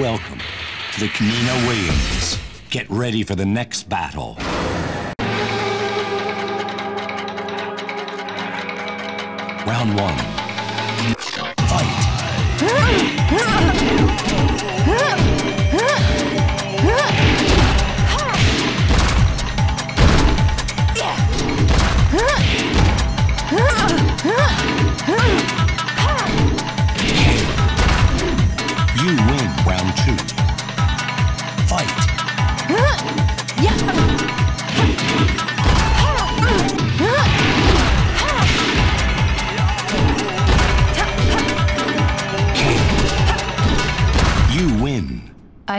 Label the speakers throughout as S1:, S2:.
S1: Welcome to the Kamino Williams. Get ready for the next battle. Round one. Fight.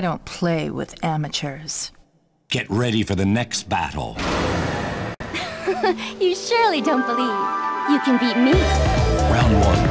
S2: I don't play with amateurs.
S1: Get ready for the next battle.
S3: You surely don't believe you can beat me.
S1: Round one.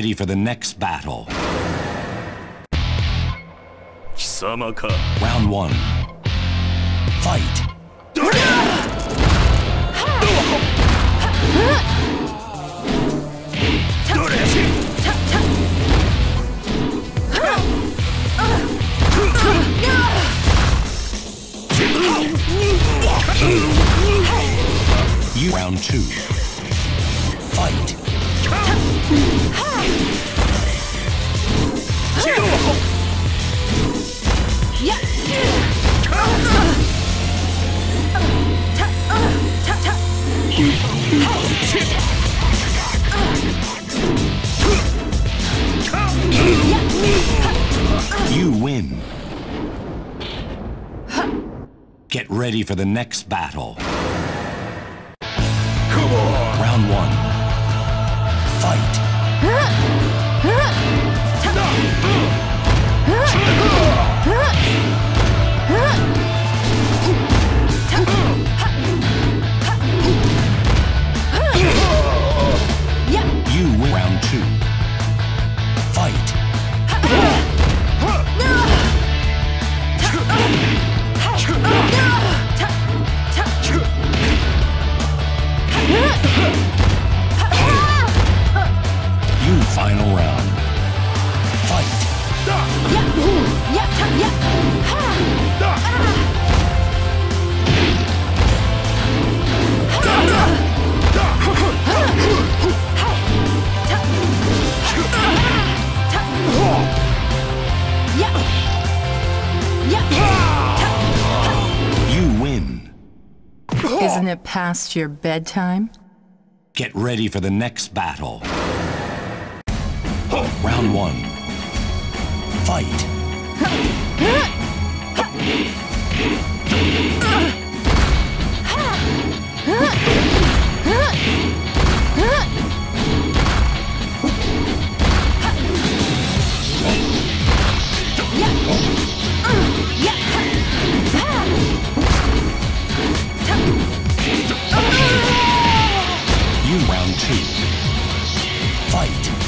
S1: ready for the next battle. Round one. Fight. Round two. Fight. You win. Get ready for the next battle.
S4: Come on!
S1: Round one. Fight.
S2: Past your bedtime?
S1: Get ready for the next battle. Round one. Fight. Two. Fight.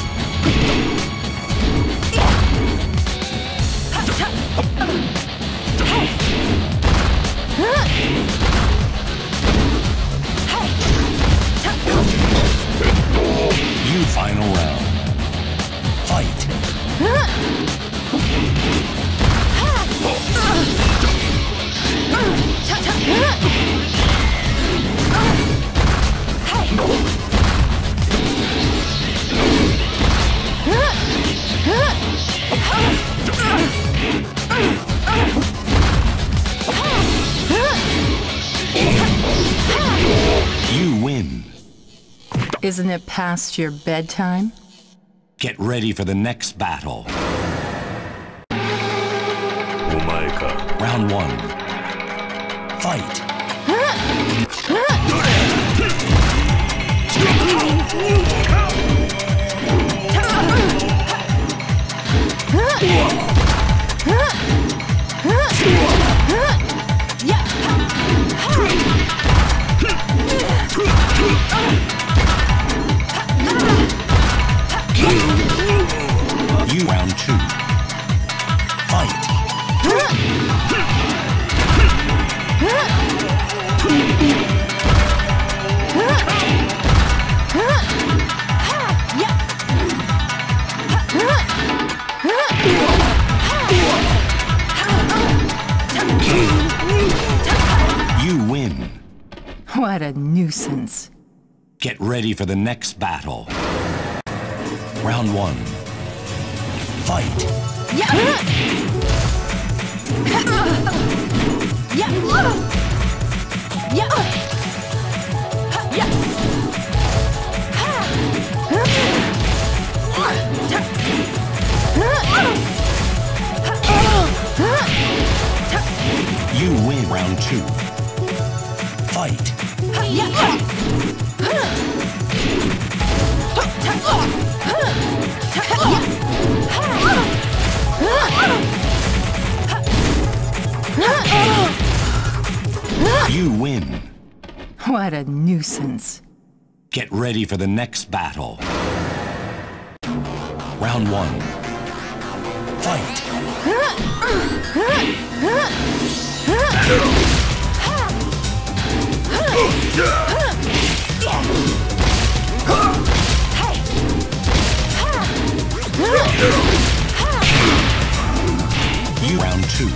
S2: past your bedtime?
S1: Get ready for the next battle.
S4: Oh
S1: Round one. Fight. Ready for the next battle. Round one. Fight. Yeah. You win round two. Fight. You win.
S2: What a nuisance.
S1: Get ready for the next battle. Round one. Fight. You round two.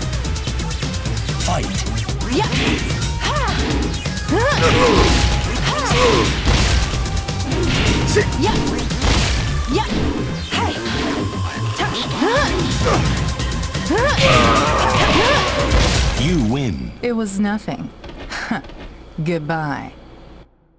S1: Fight. You win.
S2: It was nothing. Goodbye.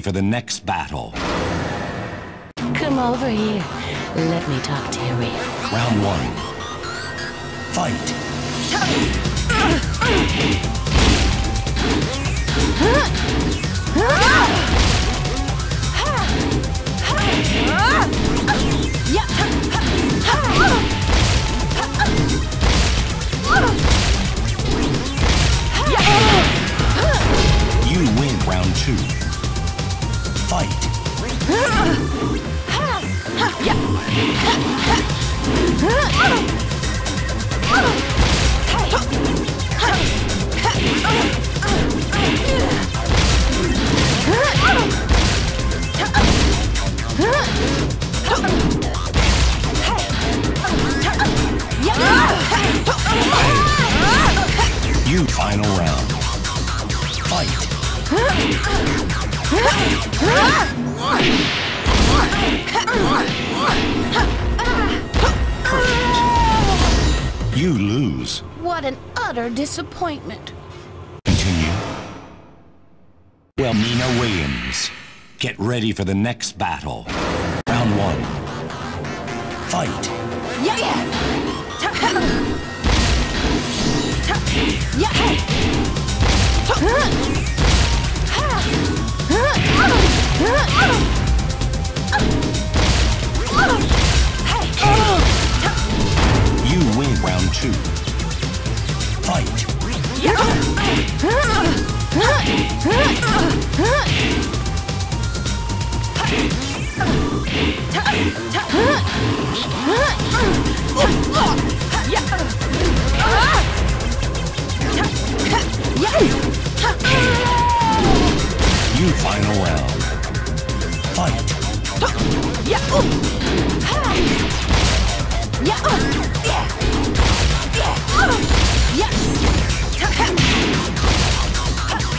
S1: Ready for the next battle.
S5: Come over here. Let me talk to you.
S1: Round one. Fight. You win round two. You final round. Fight. You lose.
S5: What an utter disappointment.
S1: Continue. Well, Nina Williams. Get ready for the next battle. Round one. Fight. You two. Fight. You final round. Fight.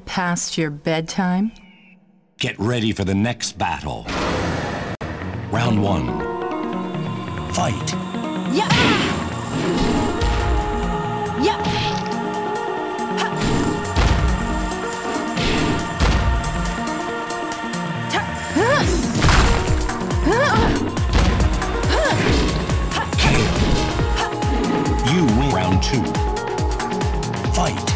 S2: It past your bedtime?
S1: Get ready for the next battle. Round one. Fight. You win round two. Fight.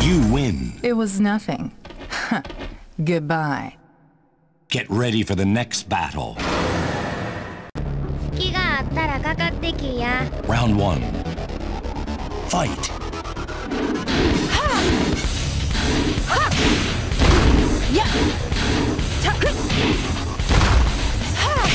S1: You win.
S2: It was nothing. Goodbye.
S1: Get ready for the next battle.
S3: Round one. Fight. やチャクはあ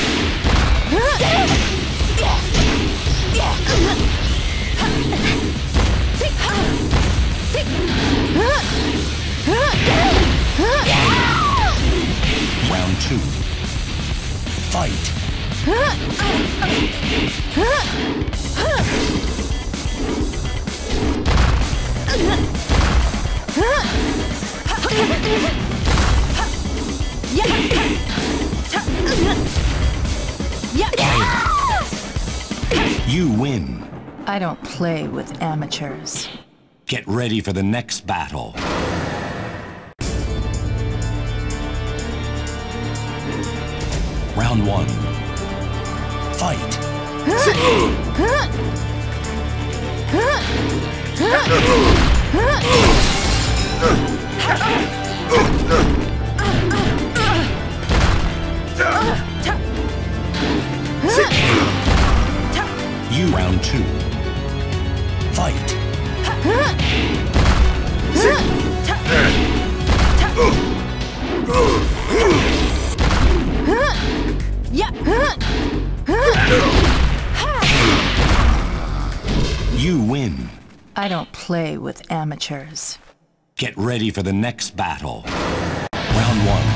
S1: Round two. Fight.
S2: I don't play with amateurs.
S1: Get ready for the next battle. Round one. Fight. You round two. Fight. You win.
S2: I don't play with amateurs.
S1: Get ready for the next battle. Round one.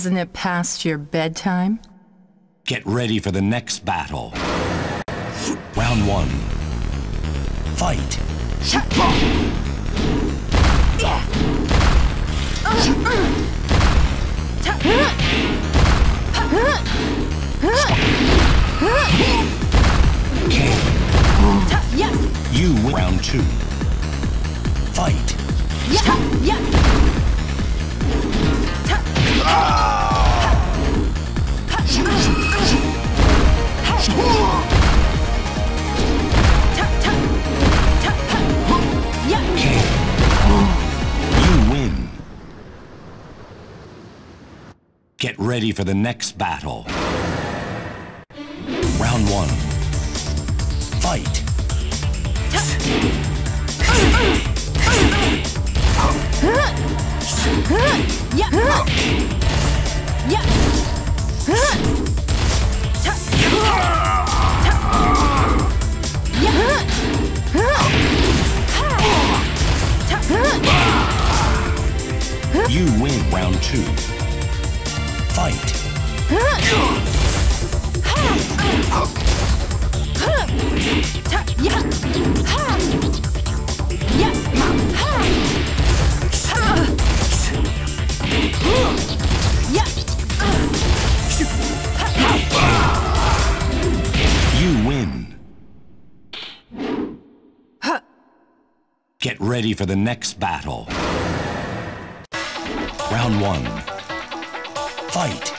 S2: Isn't it past your bedtime?
S1: Get ready for the next battle. Round one. Fight. You win round two. Fight. Ready for the next battle. Round one. Fight. You win round two. Fight. You win. Get ready for the next battle. Round one. Fight.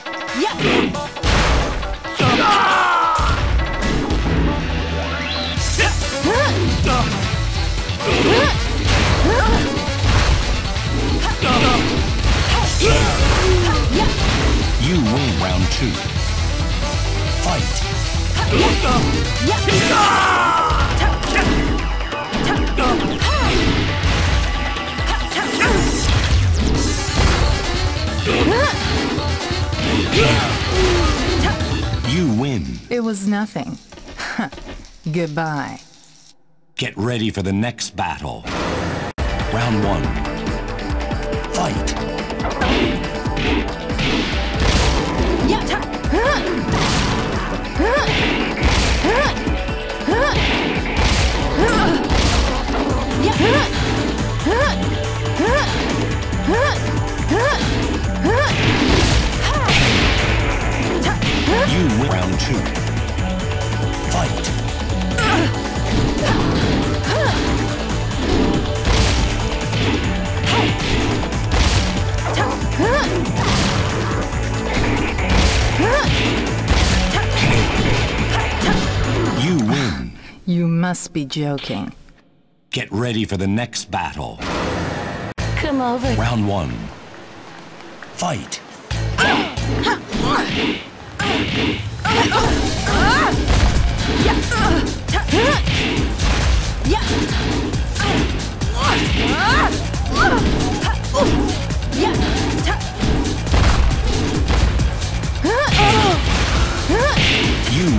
S1: You win round two. Fight. You win.
S2: It was nothing. Goodbye.
S1: Get ready for the next battle. Round one. Fight. You round two. Fight. You win.
S2: You must be joking.
S1: Get ready for the next battle.
S5: Come over.
S1: Round one. Fight.
S3: Ah!
S1: You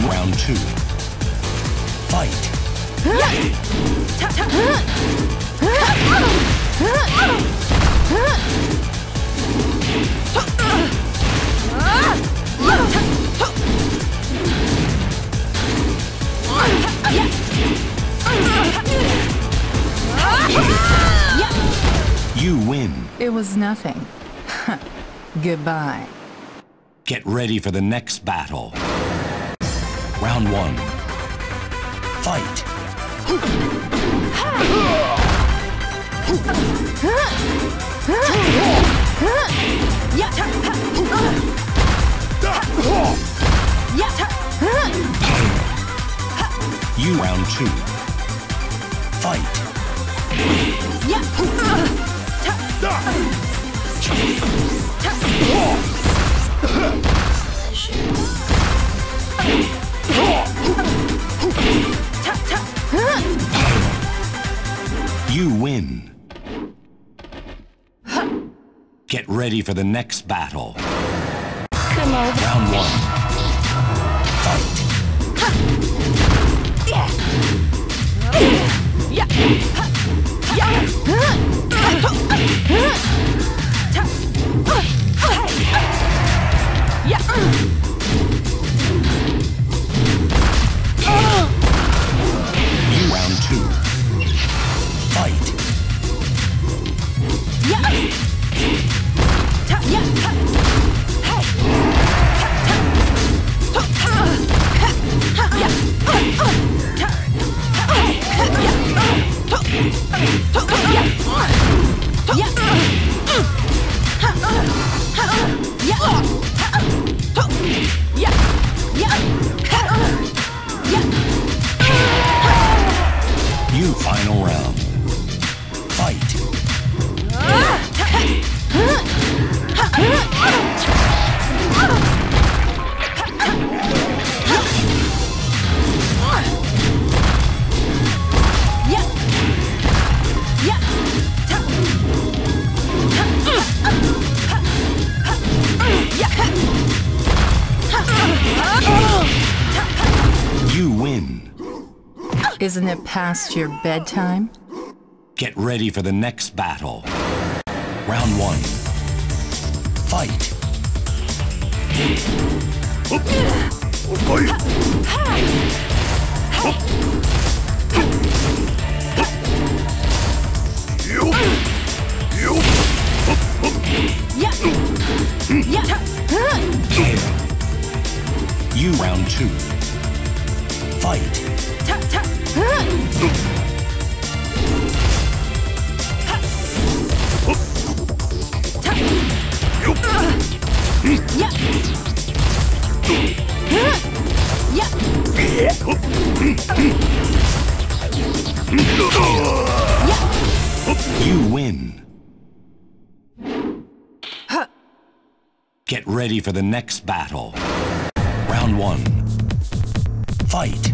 S1: round two. Fight. You win.
S2: It was nothing. Goodbye.
S1: Get ready for the next battle. Round one. Fight. You round two. Fight. You win. Get ready for the next battle. Round one. You
S2: past your bedtime?
S1: Get ready for the next battle. Round one. Fight. You round two. Fight. You win. Get ready for the next battle. Round one. Fight.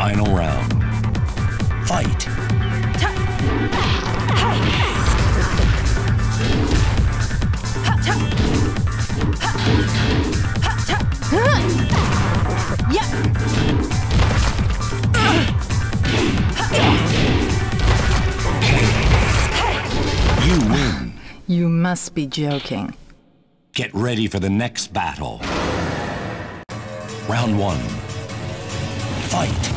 S1: final round. Fight. You win.
S2: You must be joking.
S1: Get ready for the next battle. Round one. Fight.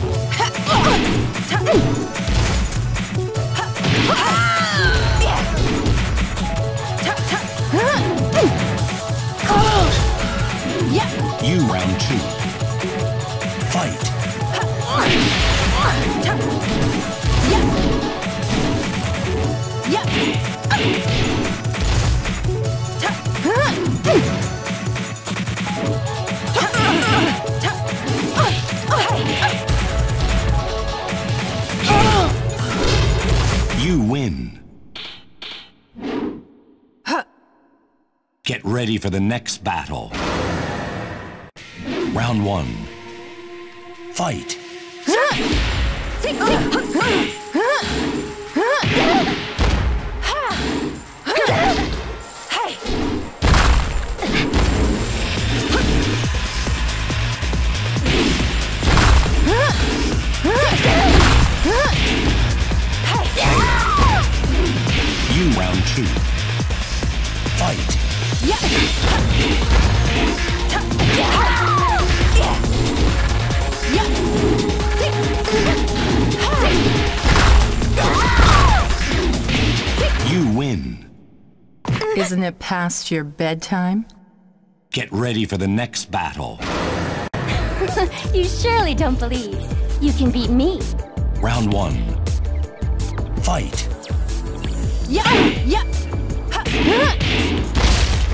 S1: You round two. Fight. Ready for the next battle. Round one. Fight. You round two. Fight. You win.
S2: Isn't it past your bedtime?
S1: Get ready for the next battle.
S3: You surely don't believe you can beat me.
S1: Round one. Fight.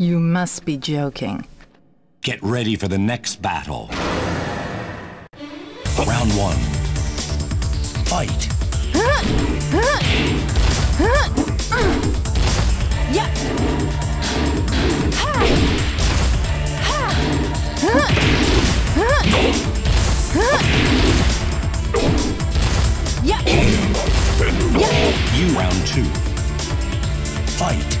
S1: You
S2: must be joking.
S1: Get ready for the next battle. Round one. Fight. You round two. Fight.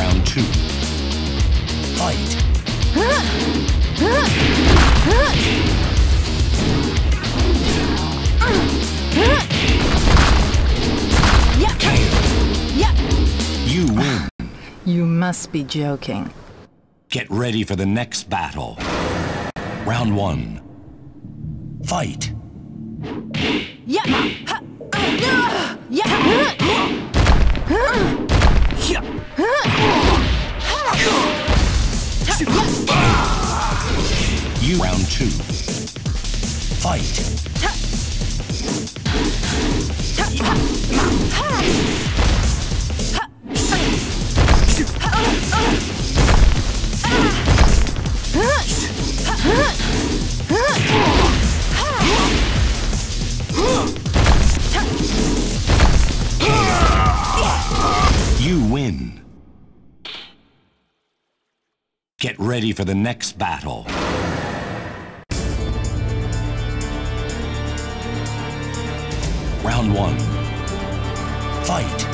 S1: round two. Fight. You win.
S2: You must be joking.
S1: Get ready for the next battle. Round one. Fight. You round two. Fight. Ready for the next battle. Round one. Fight.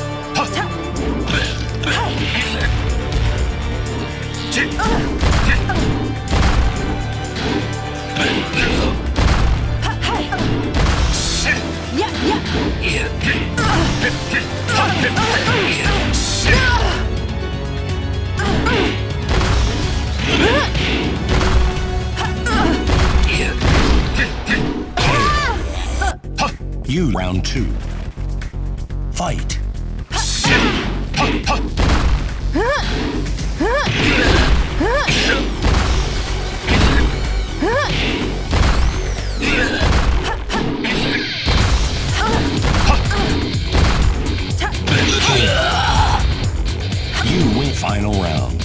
S1: You round two. Fight. You win final round.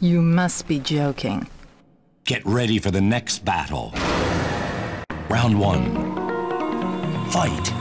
S1: You
S2: must be joking.
S1: Get ready for the next battle. Round one. Fight.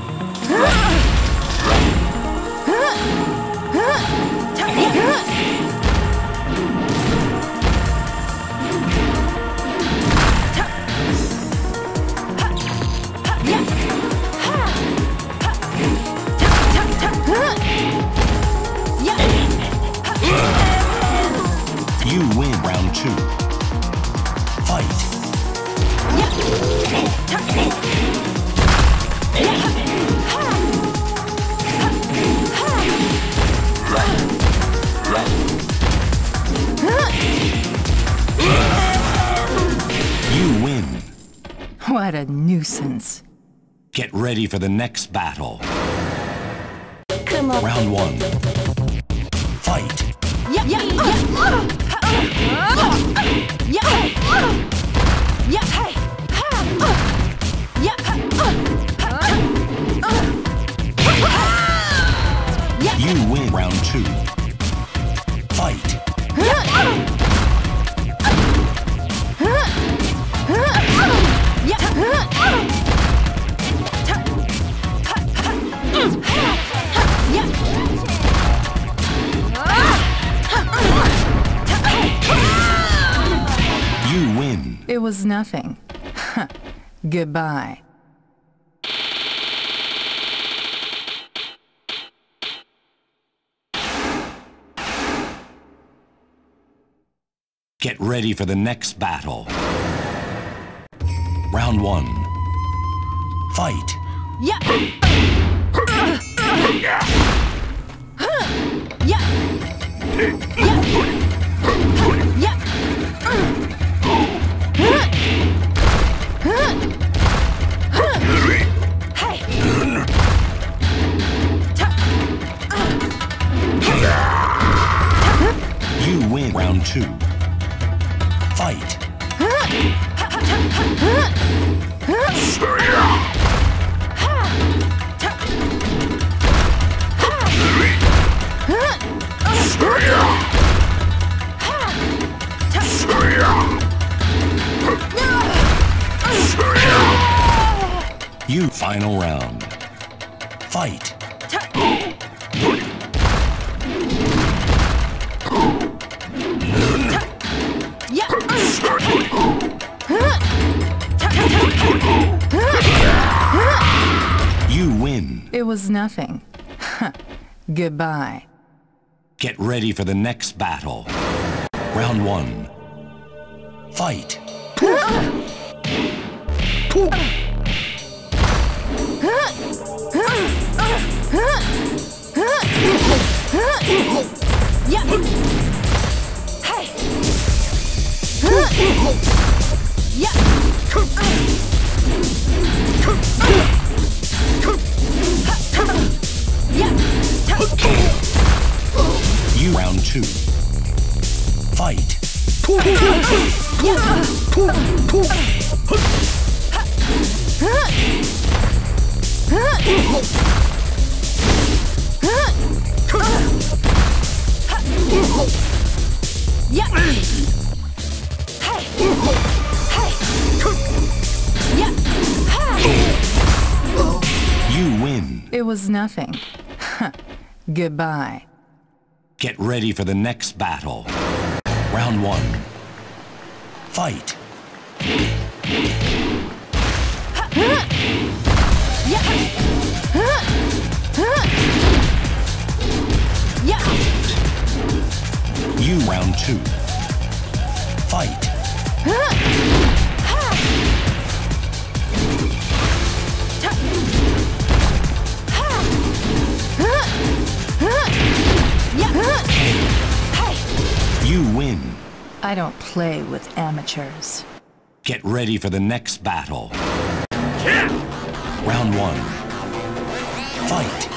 S1: Ready for the next battle.
S3: Come over.
S1: Round one. Fight.
S3: Yeah, yeah, yeah. Yeah. Yeah. Yeah.
S1: You win round two.
S2: Was nothing. Goodbye.
S1: Get ready for the next battle. Round one. Fight. You win round two. Fight. You final round. Fight. You win.
S2: It was nothing. Goodbye.
S1: Get ready for the next battle. Round one. Fight. round two. Fight. You win.
S2: It was nothing. Goodbye.
S1: Get ready for the next battle. Round one. Fight. You round two. Fight. You win.
S2: I don't play with amateurs.
S1: Get ready for the next battle. Round one. Fight.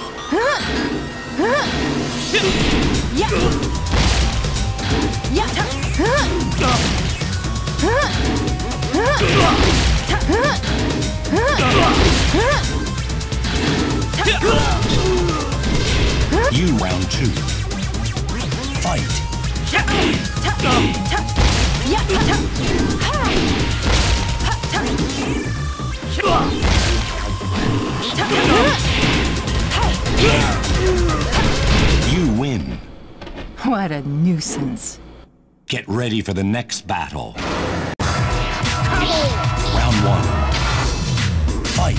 S1: You round two. Fight. You win.
S2: What a nuisance.
S1: Get ready for the next battle. Round one. Fight.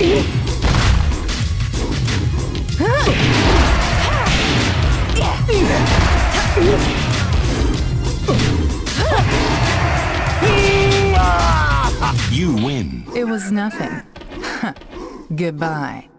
S1: Fight. You win.
S2: It was nothing. Goodbye.